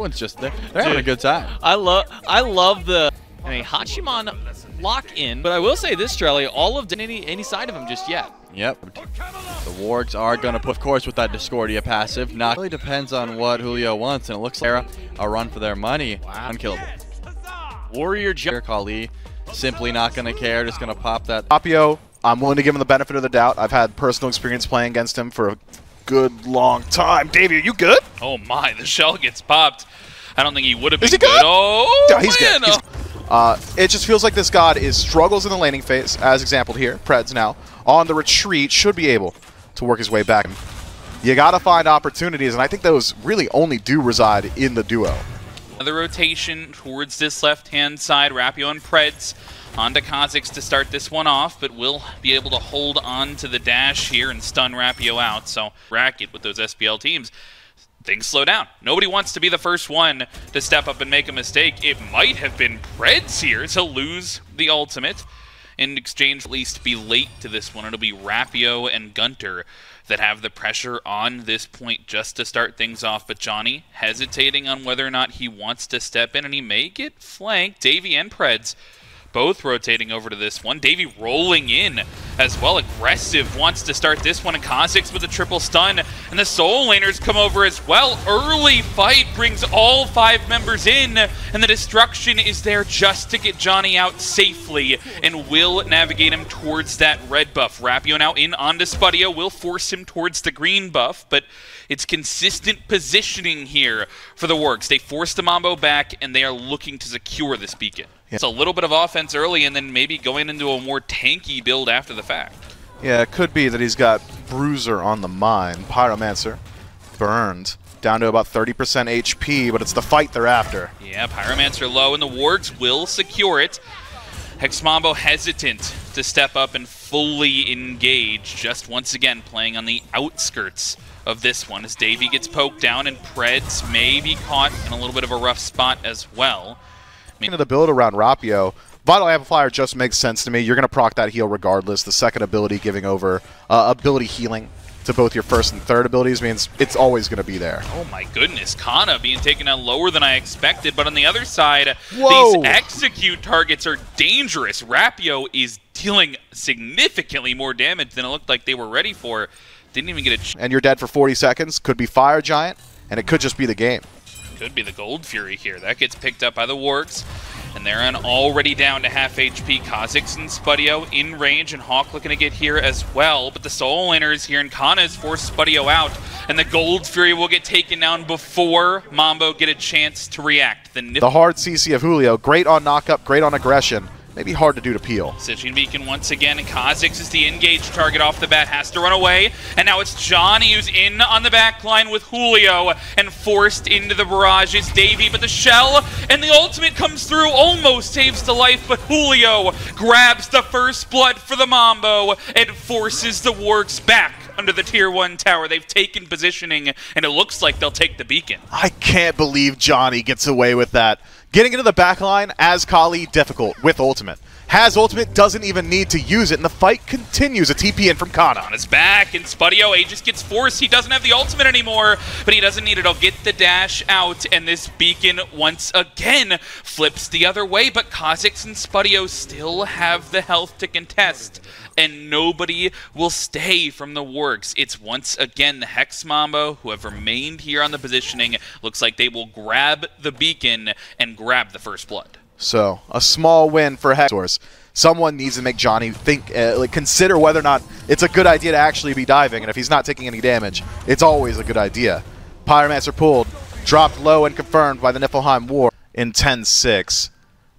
Everyone's just there. They're having a good time. I love I love the I mean Hachiman lock in, but I will say this, Strelly, all of any any side of him just yet. Yep. The Wargs are going to, of course, with that Discordia passive. Not really depends on what Julio wants, and it looks like a run for their money. Wow. Unkillable. Warrior Jump. Kali simply not going to care, just going to pop that. Apio, I'm willing to give him the benefit of the doubt. I've had personal experience playing against him for a good long time. Davey, are you good? Oh my, the shell gets popped. I don't think he would have been Is he good? good. Oh, yeah, he's man. good. He's, uh, it just feels like this god is struggles in the laning phase, as exampled here. Preds now on the retreat should be able to work his way back. You got to find opportunities, and I think those really only do reside in the duo. Another rotation towards this left-hand side. Rapio and Preds onto Kha'Zix to start this one off, but will be able to hold on to the dash here and stun Rapio out. So racket with those SPL teams things slow down. Nobody wants to be the first one to step up and make a mistake. It might have been Preds here to lose the ultimate. In exchange, at least be late to this one. It'll be Rapio and Gunter that have the pressure on this point just to start things off. But Johnny hesitating on whether or not he wants to step in, and he may get flanked. Davy and Preds both rotating over to this one. Davey rolling in as well. Aggressive wants to start this one. And Kha'Zix with a triple stun. And the Solo Laners come over as well. Early fight brings all five members in. And the destruction is there just to get Johnny out safely. And will navigate him towards that red buff. Rapio now in onto Spudio. Will force him towards the green buff. But it's consistent positioning here for the Wargs. They force the Mambo back. And they are looking to secure this beacon. Yeah. It's a little bit of offense early and then maybe going into a more tanky build after the fact. Yeah, it could be that he's got Bruiser on the mind, Pyromancer burned down to about 30% HP, but it's the fight they're after. Yeah, Pyromancer low, and the Wargs will secure it. Hexmambo hesitant to step up and fully engage, just once again playing on the outskirts of this one as Davy gets poked down and Preds may be caught in a little bit of a rough spot as well mean, the build around Rapio, Vital Amplifier just makes sense to me. You're going to proc that heal regardless. The second ability giving over uh, ability healing to both your first and third abilities means it's always going to be there. Oh my goodness, Kana being taken out lower than I expected, but on the other side, Whoa. these execute targets are dangerous. Rapio is dealing significantly more damage than it looked like they were ready for. Didn't even get a... And you're dead for 40 seconds. Could be Fire Giant, and it could just be the game could be the Gold Fury here. That gets picked up by the Wargs. And they're already down to half HP. Kha'Zix and Spudio in range, and Hawk looking to get here as well. But the Solo Laner is here, and Kana has forced Spudio out. And the Gold Fury will get taken down before Mambo get a chance to react. The, the hard CC of Julio, great on knockup, great on aggression maybe hard to do to peel. Sieging Beacon once again, and Kha'Zix is the engaged target off the bat, has to run away, and now it's Johnny who's in on the back line with Julio, and forced into the barrage is Davey, but the shell and the ultimate comes through, almost saves the life, but Julio grabs the first blood for the Mambo, and forces the Wargs back under the tier 1 tower. They've taken positioning, and it looks like they'll take the beacon. I can't believe Johnny gets away with that. Getting into the backline as Kali, difficult with ultimate. Has ultimate, doesn't even need to use it, and the fight continues. A TP in from Kana. On his back, and Spudio Aegis gets forced. He doesn't have the ultimate anymore, but he doesn't need it. He'll get the dash out, and this beacon once again flips the other way, but Kha'Zix and Spudio still have the health to contest, and nobody will stay from the Wargs. It's once again the Hex Mambo who have remained here on the positioning. Looks like they will grab the beacon and grab the first blood. So, a small win for Hector's. Someone needs to make Johnny think, uh, like, consider whether or not it's a good idea to actually be diving, and if he's not taking any damage, it's always a good idea. Pyromancer pulled, dropped low and confirmed by the Niflheim War in 10-6.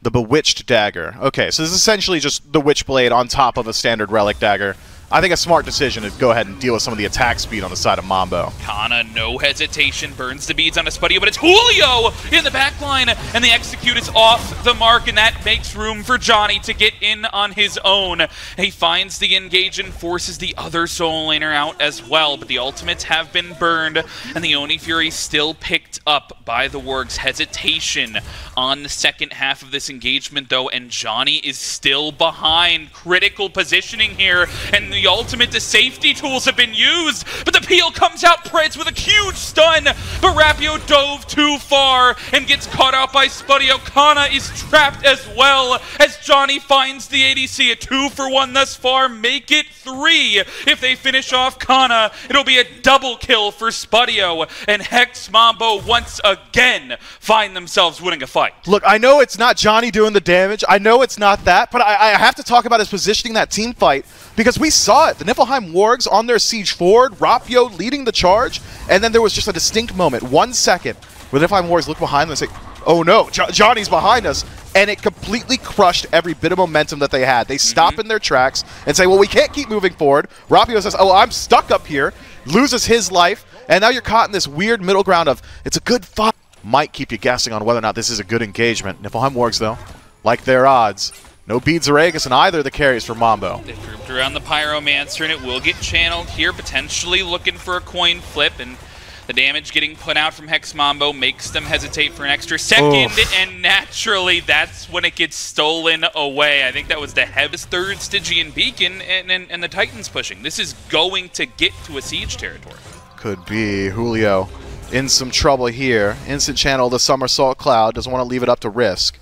The Bewitched Dagger. Okay, so this is essentially just the Witchblade on top of a standard Relic Dagger. I think a smart decision to go ahead and deal with some of the attack speed on the side of Mambo. Kana, no hesitation, burns the beads on Espudio, but it's Julio in the back line, and the execute is off the mark, and that makes room for Johnny to get in on his own. He finds the engage and forces the other Solo Laner out as well, but the ultimates have been burned, and the Oni Fury still picked up by the Wargs. Hesitation on the second half of this engagement, though, and Johnny is still behind. Critical positioning here, and the the ultimate. The safety tools have been used, but the peel comes out. Preds with a huge stun, but Rapio dove too far and gets caught out by Spudio. Kana is trapped as well as Johnny finds the ADC. A two for one thus far. Make it three. If they finish off Kana, it'll be a double kill for Spudio. And Hex Mambo once again find themselves winning a fight. Look, I know it's not Johnny doing the damage. I know it's not that, but I, I have to talk about his positioning that team fight because we saw it. The Niflheim Wargs on their siege forward, Rapio leading the charge, and then there was just a distinct moment, one second, where the Niflheim Wargs look behind them and say, oh no, jo Johnny's behind us. And it completely crushed every bit of momentum that they had. They mm-hmm. stop in their tracks and say, well, we can't keep moving forward. Rapio says, oh, I'm stuck up here, loses his life, and now you're caught in this weird middle ground of, it's a good fight. Might keep you guessing on whether or not this is a good engagement. Niflheim Wargs, though, like their odds. No beads or Aegis in either of the carries for Mambo. They've grouped around the Pyromancer, and it will get channeled here, potentially looking for a coin flip, and the damage getting put out from Hex Mambo makes them hesitate for an extra second, Oof. and naturally, that's when it gets stolen away. I think that was the Heavis third Stygian Beacon, and, and, and the Titans pushing. This is going to get to a siege territory. Could be Julio in some trouble here. Instant channel the Somersault Cloud. Doesn't want to leave it up to risk.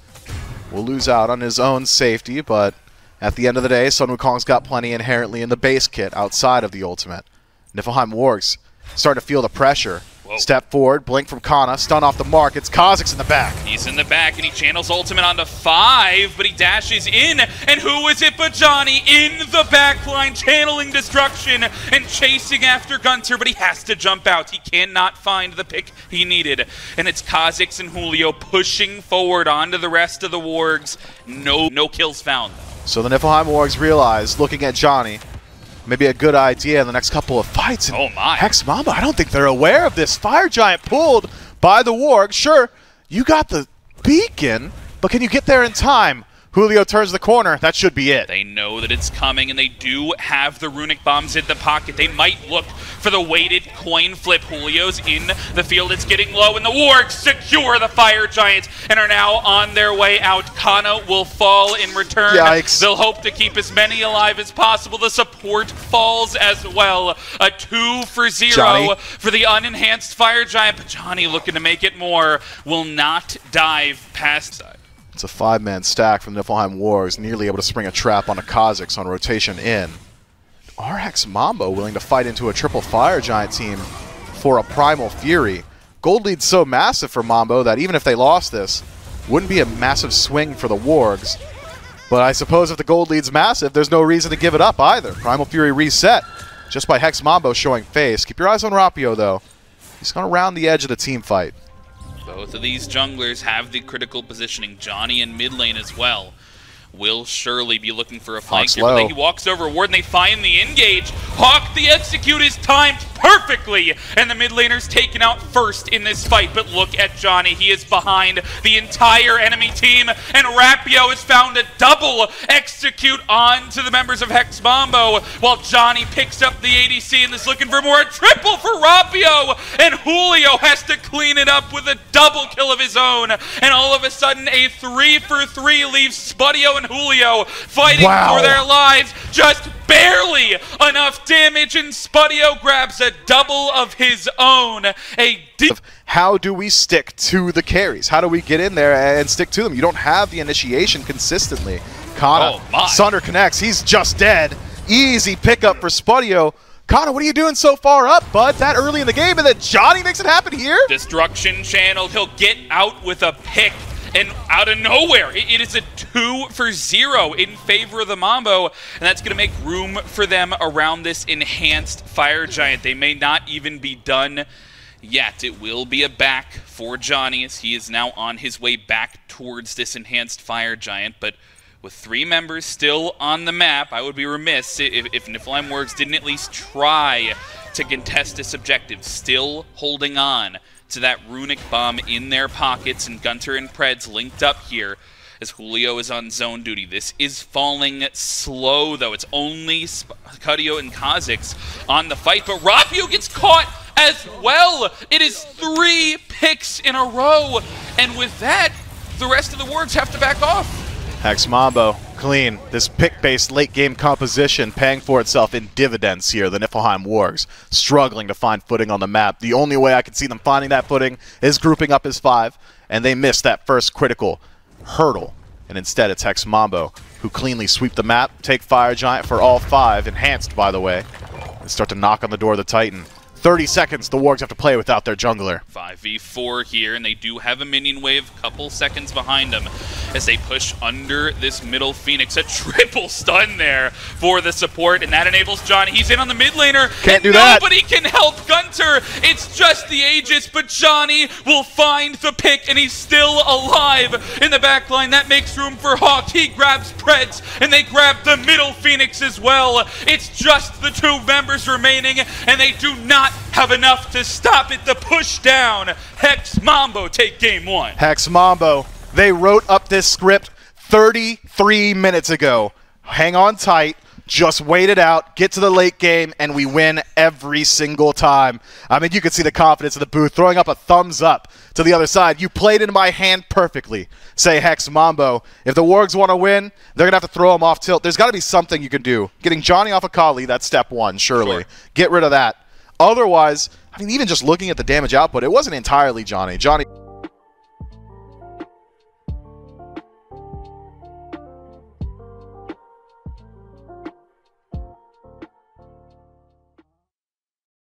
Will lose out on his own safety, but at the end of the day, Sun Wukong's got plenty inherently in the base kit outside of the ultimate. Niflheim Wargs starting to feel the pressure. Whoa. Step forward, blink from Kana, stun off the mark. It's Kha'Zix in the back. He's in the back and he channels ultimate onto five, but he dashes in. And who is it but Johnny in the backline, channeling destruction and chasing after Gunter, but he has to jump out. He cannot find the pick he needed. And it's Kha'Zix and Julio pushing forward onto the rest of the wargs. No no kills found though. So the Niflheim Wargs realize, looking at Johnny, maybe a good idea in the next couple of fights. And Oh my. Hex Mambo, I don't think they're aware of this. Fire Giant pulled by the Warg. Sure, you got the beacon, but can you get there in time? Julio turns the corner. That should be it. They know that it's coming, and they do have the runic bombs in the pocket. They might look for the weighted coin flip. Julio's in the field. It's getting low, and the Wargs secure the Fire Giants and are now on their way out. Kana will fall in return. Yikes. They'll hope to keep as many alive as possible. The support falls as well. A two for zero Johnny. for the unenhanced Fire Giant, but Johnny looking to make it more will not dive past. It's a five-man stack from the Niflheim Wargs, nearly able to spring a trap on a Kha'Zix on rotation in. Hex Mambo willing to fight into a triple Fire Giant team for a Primal Fury? Gold lead's so massive for Mambo that even if they lost this, wouldn't be a massive swing for the Wargs. But I suppose if the gold lead's massive, there's no reason to give it up either. Primal Fury reset just by Hex Mambo showing face. Keep your eyes on Rapio, though. He's going to round the edge of the team fight. Both of these junglers have the critical positioning. Johnny in mid lane as well. Will surely be looking for a flank Hawk's here, low. he walks over Ward and they find the engage. Hawk the execute is timed perfectly, and the mid laner's taken out first in this fight. But look at Johnny, he is behind the entire enemy team, and Rapio has found a double execute onto the members of Hex Mambo, while Johnny picks up the ADC and is looking for more. A triple for Rapio, and Julio has to clean it up with a double kill of his own, and all of a sudden a three for three leaves Spudio and Julio fighting Wow. for their lives. Just barely enough damage, and Spudio grabs a double of his own. A how do we stick to the carries? How do we get in there and stick to them? You don't have the initiation consistently. Kana, Oh. Sunder connects. He's just dead. Easy pickup for Spudio. Kana, what are you doing so far up, bud? That early in the game, and then Johnny makes it happen here? destruction channeled. He'll get out with a pick. And out of nowhere, it- is a two for zero in favor of the Mambo, and that's going to make room for them around this enhanced Fire Giant. They may not even be done yet. It will be a back for Johnny as he is now on his way back towards this enhanced Fire Giant, but with three members still on the map, I would be remiss if, if Niflheim Wargs didn't at least try to contest this objective, still holding on to that runic bomb in their pockets, and Gunter and Preds linked up here as Julio is on zone duty. This is falling slow, though. It's only Spudio and Kha'Zix on the fight, but Rapio gets caught as well. It is three picks in a row, and with that, the rest of the Wargs have to back off. Hex Mambo, clean. This pick-based late-game composition paying for itself in dividends here. The Niflheim Wargs struggling to find footing on the map. The only way I can see them finding that footing is grouping up as five, and they missed that first critical hurdle. And instead it's Hex Mambo, who cleanly sweep the map, take Fire Giant for all five, enhanced by the way, and start to knock on the door of the Titan. 30 seconds the Wargs have to play without their jungler. 5v4 here, and they do have a minion wave a couple seconds behind them as they push under this middle Phoenix. A triple stun there for the support, and that enables Johnny. He's in on the mid laner. Can't do that. that. Nobody can help Gunter. It's just the Aegis, but Johnny will find the pick, and he's still alive in the back line. That makes room for Hawk. He grabs Preds, and they grab the middle Phoenix as well. It's just the two members remaining, and they do not have enough to stop it. The push down. Hex Mambo take game one. Hex Mambo, they wrote up this script 33 minutes ago. Hang on tight. Just wait it out, get to the late game, and we win every single time. I mean, you can see the confidence in the booth, throwing up a thumbs up to the other side. You played into my hand perfectly, say Hex Mambo. If the Wargs want to win, they're going to have to throw him off tilt. There's got to be something you can do. Getting Johnny off of Kali, that's step one, surely. Sure. Get rid of that. Otherwise, I mean, even just looking at the damage output, it wasn't entirely Johnny. Johnny.